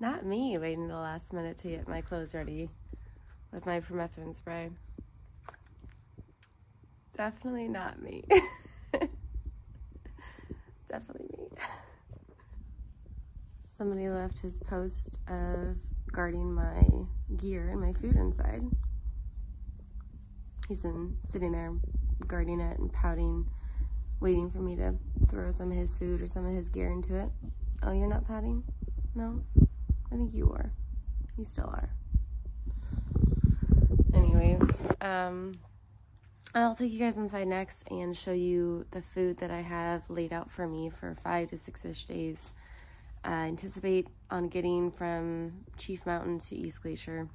Not me waiting the last minute to get my clothes ready with my permethrin spray. Definitely not me. Definitely me. Somebody left his post of guarding my gear and my food inside. He's been sitting there guarding it and pouting, waiting for me to throw some of his food or some of his gear into it. Oh, you're not pouting? No? I think you are. You still are. Anyways, um, I'll take you guys inside next and show you the food that I have laid out for me for five to six-ish days. I anticipate on getting from Chief Mountain to East Glacier,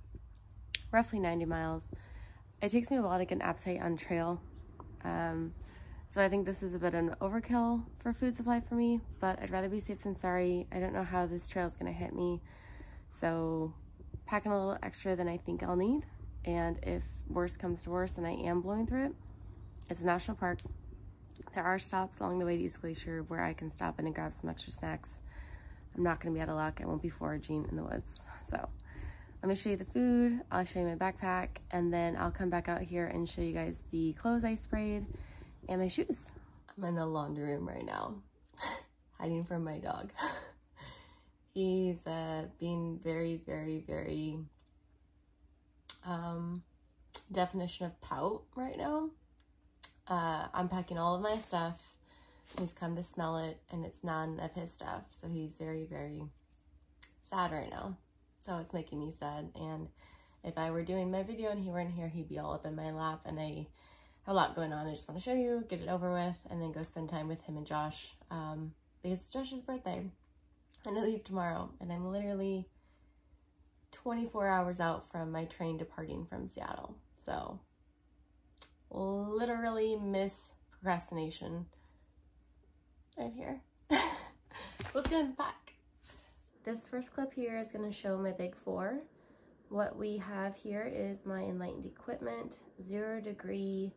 roughly 90 miles. It takes me a while to get an appetite on trail. Um, so I think this is a bit of an overkill for food supply for me, but I'd rather be safe than sorry. I don't know how this trail is going to hit me. So packing a little extra than I think I'll need. And if worse comes to worse and I am blowing through it, it's a national park. There are stops along the way to East Glacier where I can stop in and grab some extra snacks. I'm not going to be out of luck. I won't be foraging in the woods. So let me show you the food. I'll show you my backpack and then I'll come back out here and show you guys the clothes I sprayed and my shoes. I'm in the laundry room right now, hiding from my dog. He's uh, being very, very, very um, definition of pout right now. Uh, I'm packing all of my stuff. He's come to smell it and it's none of his stuff. So he's very, very sad right now. So it's making me sad. And if I were doing my video and he weren't here, he'd be all up in my lap and I a lot going on. I just want to show you, get it over with, and then go spend time with him and Josh. Um, because it's Josh's birthday. And I leave tomorrow and I'm literally 24 hours out from my train departing from Seattle. So literally miss procrastination right here. so let's get in the pack. This first clip here is going to show my big four. What we have here is my Enlightened Equipment zero degree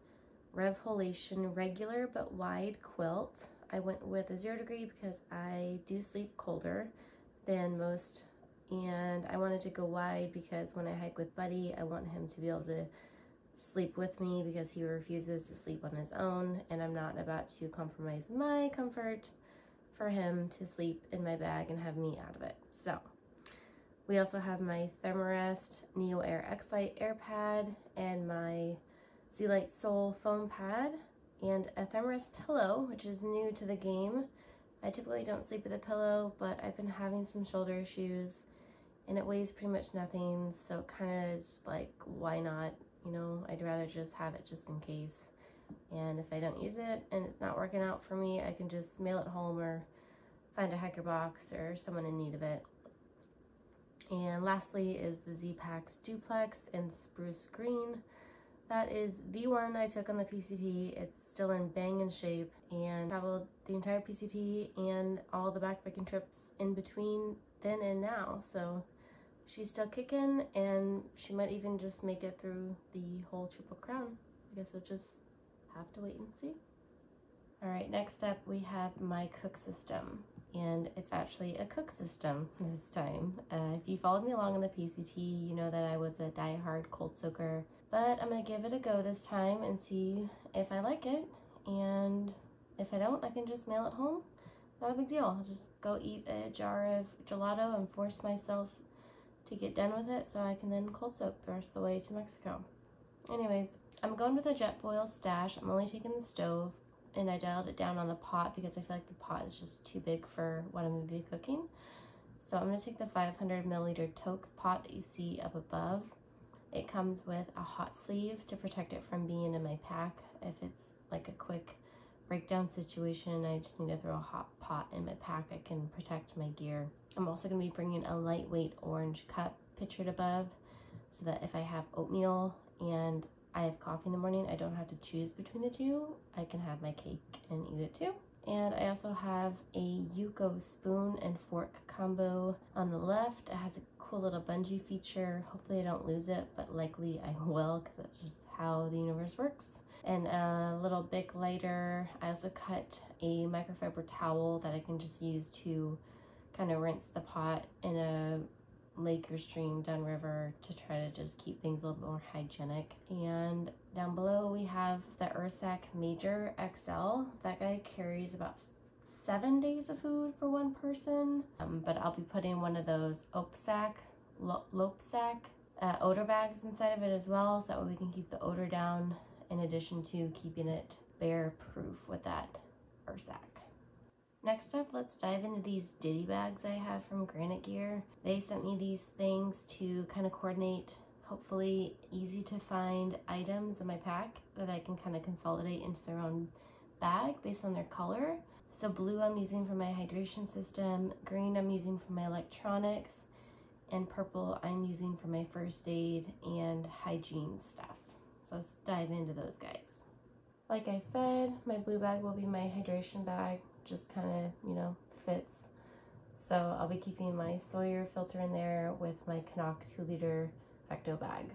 Revelation regular but wide quilt. I went with a zero degree because I do sleep colder than most and I wanted to go wide because when I hike with Buddy, I want him to be able to sleep with me because he refuses to sleep on his own and I'm not about to compromise my comfort for him to sleep in my bag and have me out of it. So we also have my Thermarest Neo Air X-Lite Air Pad and my Z-Lite Sol foam pad and a Thermarest pillow, which is new to the game. I typically don't sleep with a pillow, but I've been having some shoulder issues and it weighs pretty much nothing so it kind of is like why not you know? I'd rather just have it just in case. And if I don't use it and it's not working out for me I can just mail it home or find a hiker box or someone in need of it. And lastly is the Z-Packs Duplex in Spruce Green that is the one I took on the PCT. It's still in banging shape and traveled the entire PCT and all the backpacking trips in between then and now. So she's still kicking and she might even just make it through the whole Triple Crown. I guess we'll just have to wait and see. All right, next up we have my cook system and it's actually a cook system this time. Uh, if you followed me along on the PCT, you know that I was a die-hard cold soaker, but I'm gonna give it a go this time and see if I like it. And if I don't, I can just mail it home. Not a big deal. I'll just go eat a jar of gelato and force myself to get done with it so I can then cold soak the rest of the way to Mexico. Anyways, I'm going with a Jetboil stash. I'm only taking the stove and I dialed it down on the pot because I feel like the pot is just too big for what I'm going to be cooking. So I'm going to take the 500 milliliter Toaks pot that you see up above. It comes with a hot sleeve to protect it from being in my pack. If it's like a quick breakdown situation I just need to throw a hot pot in my pack, I can protect my gear. I'm also going to be bringing a lightweight orange cup pictured above so that if I have oatmeal and I have coffee in the morning, I don't have to choose between the two. I can have my cake and eat it too. And I also have a Yuko spoon and fork combo on the left. It has a cool little bungee feature. Hopefully I don't lose it, but likely I will because that's just how the universe works. And a little Bic lighter. I also cut a microfiber towel that I can just use to kind of rinse the pot in a lake or stream downriver to try to just keep things a little more hygienic. And down below we have the Ursack Major XL. That guy carries about seven days of food for one person. Um, but I'll be putting one of those Opsak, Loksak uh, odor bags inside of it as well, so that way we can keep the odor down in addition to keeping it bear proof with that Ursack. Next up, let's dive into these ditty bags I have from Granite Gear. They sent me these things to kind of coordinate hopefully easy to find items in my pack that I can kind of consolidate into their own bag based on their color. So blue I'm using for my hydration system, green I'm using for my electronics, and purple I'm using for my first aid and hygiene stuff. So let's dive into those guys. Like I said, my blue bag will be my hydration bag, just kind of, you know, fits. So I'll be keeping my Sawyer filter in there with my CNOC 2 liter Vecto bag.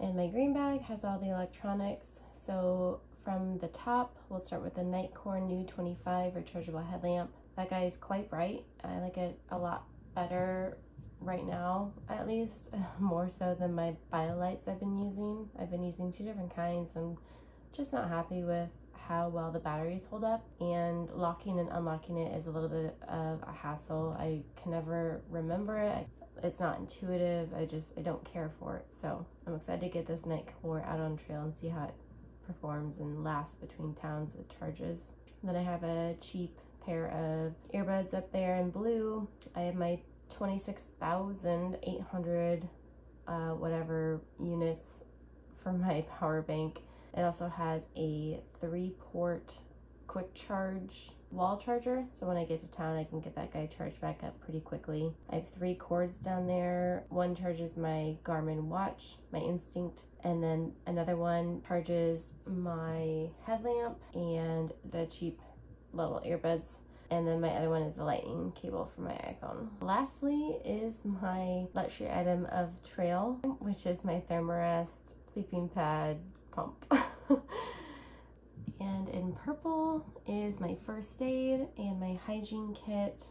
And my green bag has all the electronics. So from the top, we'll start with the Nitecore New 25 rechargeable headlamp. That guy is quite bright. I like it a lot better right now, at least, more so than my BioLites I've been using. I've been using two different kinds. I'm just not happy with how well the batteries hold up and locking and unlocking it is a little bit of a hassle. I can never remember it. It's not intuitive. I just, I don't care for it. So I'm excited to get this Nitecore out on trail and see how it performs and lasts between towns with charges. Then I have a cheap pair of earbuds up there in blue. I have my 26,800 uh, whatever units for my power bank. It also has a three port quick charge wall charger. So when I get to town, I can get that guy charged back up pretty quickly. I have three cords down there. One charges my Garmin watch, my Instinct, and then another one charges my headlamp and the cheap little earbuds and then my other one is the lightning cable for my iPhone. Lastly is my luxury item of trail, which is my Thermarest sleeping pad pump. and in purple is my first aid and my hygiene kit.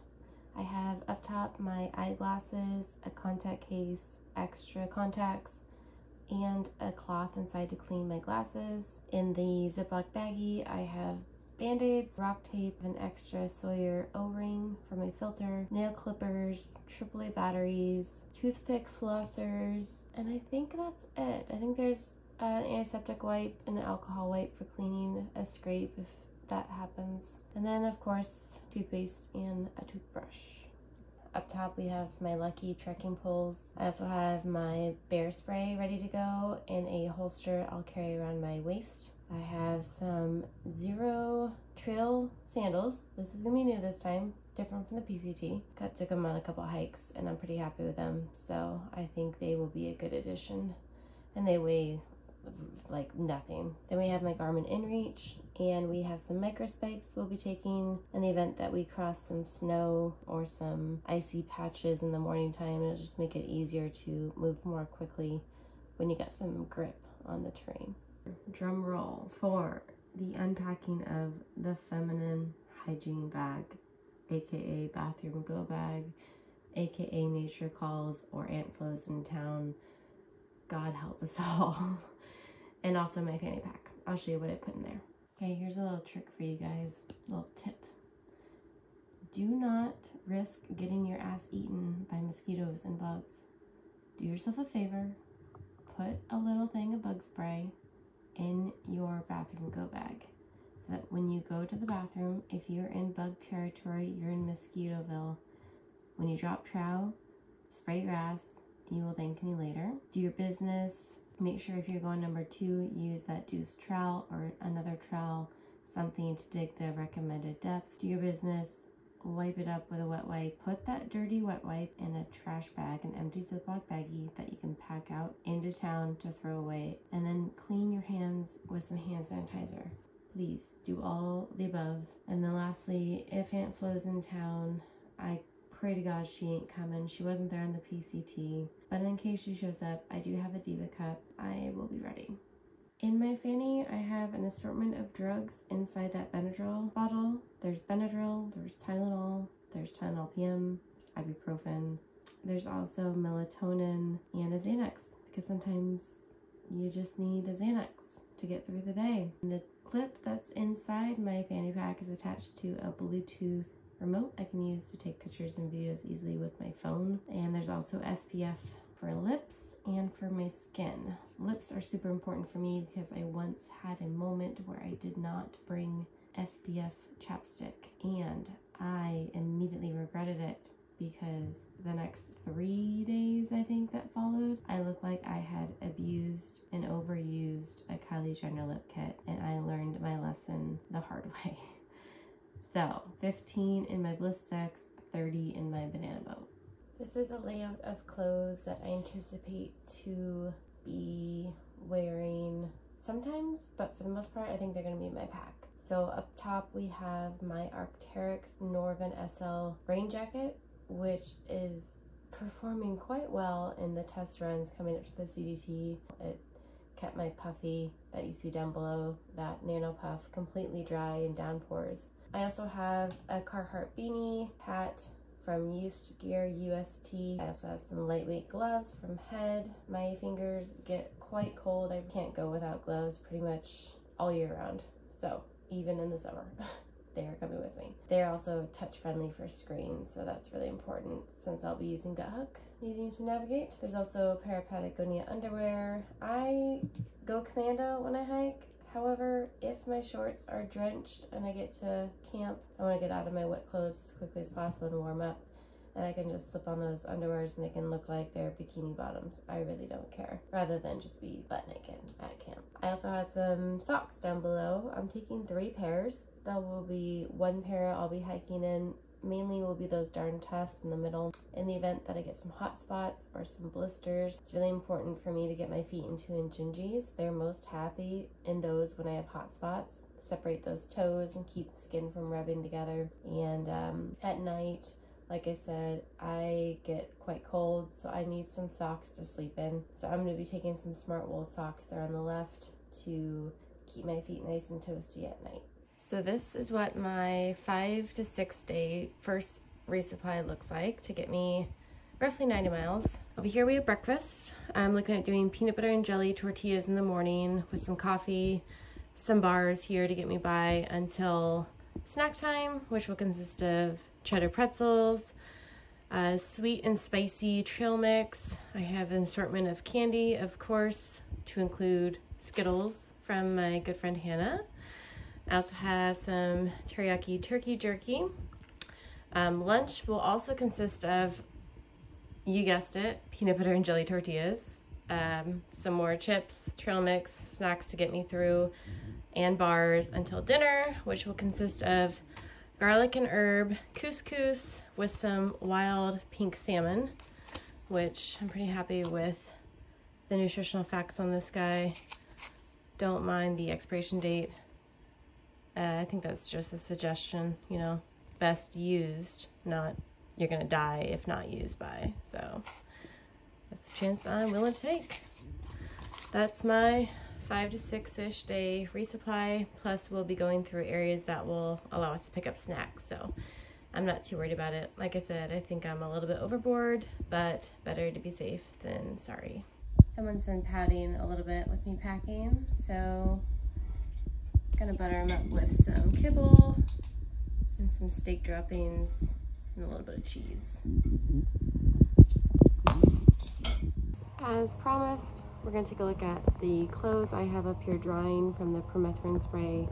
I have up top my eyeglasses, a contact case, extra contacts, and a cloth inside to clean my glasses. In the Ziploc baggie, I have band-aids, rock tape, an extra Sawyer O-ring for my filter, nail clippers, AAA batteries, toothpick flossers, and I think that's it. I think there's an antiseptic wipe and an alcohol wipe for cleaning a scrape if that happens. And then of course, toothpaste and a toothbrush. Up top we have my Leki trekking poles. I also have my bear spray ready to go in a holster I'll carry around my waist. I have some Xero trail sandals. This is gonna be new this time, different from the PCT. Got took them on a couple hikes and I'm pretty happy with them. So I think they will be a good addition. And they weigh like nothing. Then we have my Garmin InReach and we have some micro spikes we'll be taking in the event that we cross some snow or some icy patches in the morning time. It'll just make it easier to move more quickly when you got some grip on the terrain drum roll for the unpacking of the feminine hygiene bag, aka bathroom go bag, aka nature calls or Aunt Flo's in town. God help us all. And also my fanny pack. I'll show you what I put in there. Okay, here's a little trick for you guys, little tip. Do not risk getting your ass eaten by mosquitoes and bugs. Do yourself a favor, put a little thing of bug spray in your bathroom go bag so that when you go to the bathroom, if you're in bug territory, you're in Mosquitoville, when you drop trow, spray your ass. You will thank me later. Do your business. Make sure if you're going number two, use that deuce trowel or another trowel, something to dig the recommended depth. Do your business wipe it up with a wet wipe. Put that dirty wet wipe in a trash bag, an empty Ziploc baggie that you can pack out into town to throw away, and then clean your hands with some hand sanitizer. Please do all the above. And then lastly, if Aunt Flo's in town, I pray to God she ain't coming. She wasn't there on the PCT. But in case she shows up, I do have a Diva cup. I will be ready. In my fanny, I have an assortment of drugs inside that Benadryl bottle. There's Benadryl, there's Tylenol, there's Tylenol PM, ibuprofen, There's also melatonin and a Xanax because sometimes you just need a Xanax to get through the day. And the clip that's inside my fanny pack is attached to a Bluetooth remote I can use to take pictures and videos easily with my phone. And there's also SPF for lips and for my skin. Lips are super important for me because I once had a moment where I did not bring SPF chapstick and I immediately regretted it because the next three days, I think, that followed, I looked like I had abused and overused a Kylie Jenner lip kit, and I learned my lesson the hard way. So, 15 in my Bliss Blistex, 30 in my Banana Boat. This is a layout of clothes that I anticipate to be wearing sometimes, but for the most part, I think they're going to be in my pack. So up top we have my Arc'teryx Norvan SL rain jacket, which is performing quite well in the test runs coming up to the CDT. It kept my puffy that you see down below, that nano puff, completely dry in downpours. I also have a Carhartt beanie, hat from Used Gear UST. I also have some lightweight gloves from Head. My fingers get quite cold. I can't go without gloves pretty much all year round. So even in the summer. they are coming with me. They're also touch friendly for screens, so that's really important since I'll be using Guthook needing to navigate. There's also a pair of Patagonia underwear. I go commando when I hike. However, if my shorts are drenched and I get to camp, I want to get out of my wet clothes as quickly as possible and warm up and I can just slip on those underwears and they can look like they're bikini bottoms. I really don't care, rather than just be butt naked at camp. I also have some socks down below. I'm taking three pairs. That will be one pair I'll be hiking in mainly will be those Darn Toughs in the middle. In the event that I get some hot spots or some blisters, it's really important for me to get my feet into Injinjis. They're most happy in those when I have hot spots. Separate those toes and keep skin from rubbing together. And um, at night, like I said, I get quite cold, so I need some socks to sleep in. So I'm going to be taking some smart wool socks there on the left to keep my feet nice and toasty at night. So this is what my five to six day first resupply looks like to get me roughly 90 miles. Over here we have breakfast. I'm looking at doing peanut butter and jelly tortillas in the morning with some coffee, some bars here to get me by until snack time, which will consist of cheddar pretzels, uh, sweet and spicy trail mix. I have an assortment of candy, of course, to include Skittles from my good friend Hannah. I also have some teriyaki turkey jerky. Um, lunch will also consist of, you guessed it, peanut butter and jelly tortillas, um, some more chips, trail mix, snacks to get me through, and bars until dinner, which will consist of garlic and herb couscous with some wild pink salmon, which I'm pretty happy with the nutritional facts on this guy. Don't mind the expiration date. Uh, I think that's just a suggestion, you know, best used, not you're going to die if not used by. So that's a chance I'm willing to take. That's my five to six-ish day resupply, plus we'll be going through areas that will allow us to pick up snacks, so I'm not too worried about it. Like I said, I think I'm a little bit overboard, but better to be safe than sorry. Someone's been padding a little bit with me packing, so gonna butter them up with some kibble and some steak droppings and a little bit of cheese. As promised, we're to take a look at the clothes I have up here drying from the permethrin spray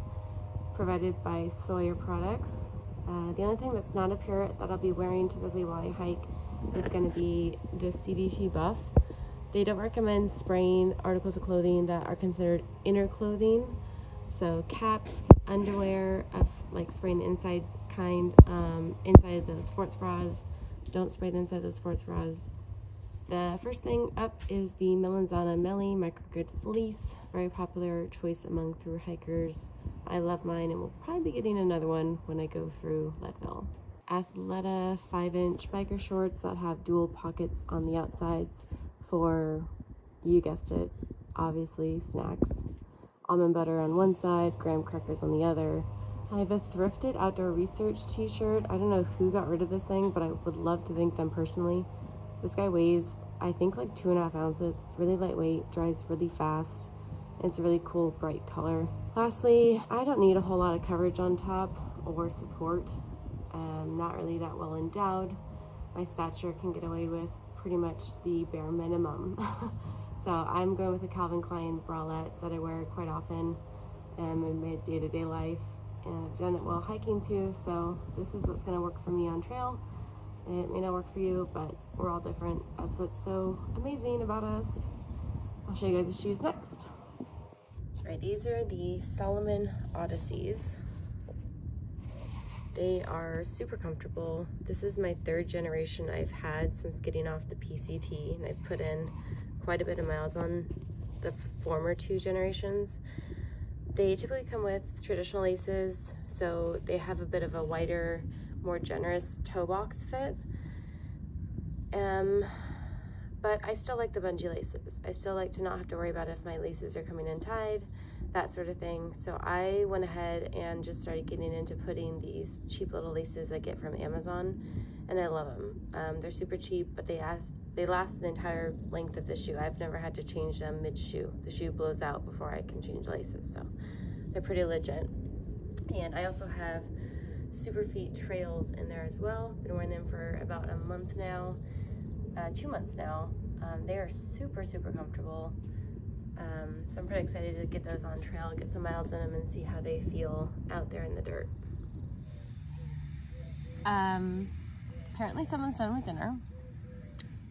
provided by Sawyer Products. Uh, the only thing that's not up here that I'll be wearing typically while I hike is to be the CDT buff. They don't recommend spraying articles of clothing that are considered inner clothing. So caps, underwear, of like spraying the inside kind, um, inside of the sports bras. Don't spray the inside of the sports bras. The first thing up is the Melanzana Melly Microgrid Fleece, very popular choice among through hikers. I love mine and will probably be getting another one when I go through Leadville. Athleta 5-inch biker shorts that have dual pockets on the outsides for, you guessed it, obviously snacks. Almond butter on one side, graham crackers on the other. I have a thrifted outdoor research t-shirt. I don't know who got rid of this thing, but I would love to thank them personally. This guy weighs, I think, like two and a half ounces. It's really lightweight, dries really fast. And It's a really cool, bright color. Lastly, I don't need a whole lot of coverage on top or support. I'm not really that well endowed. My stature can get away with pretty much the bare minimum. so I'm going with a Calvin Klein bralette that I wear quite often um, in my day-to-day -day life. And I've done it while hiking too, so this is what's gonna work for me on trail. It may not work for you, but we're all different. That's what's so amazing about us. I'll show you guys the shoes next. All right, these are the Salomon Odysseys. They are super comfortable. This is my third generation I've had since getting off the PCT, and I've put in quite a bit of miles on the former two generations. They typically come with traditional laces, so they have a bit of a wider, more generous toe box fit. Um, but I still like the bungee laces. I still like to not have to worry about if my laces are coming in tied that sort of thing. So I went ahead and just started getting into putting these cheap little laces I get from Amazon, and I love them. Um, they're super cheap, but they ask, they last the entire length of the shoe. I've never had to change them mid shoe. The shoe blows out before I can change laces, so they're pretty legit. And I also have Superfeet trails in there as well. Been wearing them for about a month now, uh, two months now. Um, they are super, super comfortable. Um, so I'm pretty excited to get those on trail, get some miles in them and see how they feel out there in the dirt. Um, apparently someone's done with dinner.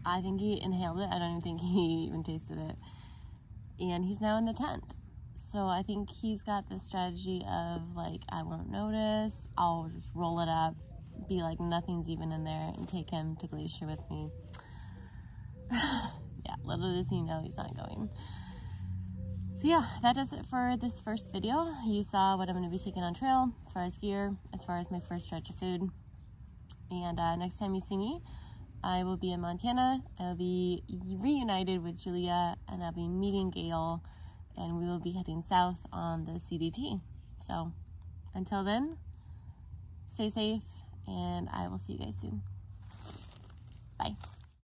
I think he inhaled it. I don't even think he even tasted it. And he's now in the tent. So I think he's got this strategy of like, I won't notice. I'll just roll it up, be like nothing's even in there and take him to Glacier with me. yeah, little does he know he's not going. So yeah, that does it for this first video. You saw what I'm going to be taking on trail as far as gear, as far as my first stretch of food. And uh, next time you see me, I will be in Montana. I will be reunited with Julia and I'll be meeting Gail and we will be heading south on the CDT. So until then, stay safe and I will see you guys soon. Bye.